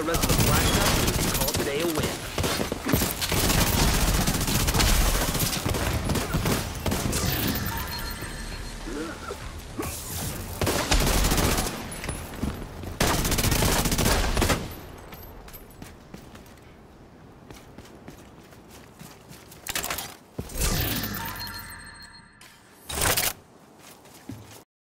the rest of the Black Sox, we can call today a win.